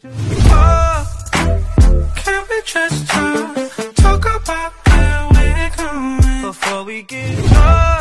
just oh, can we just talk, talk about where we're going before we get lost?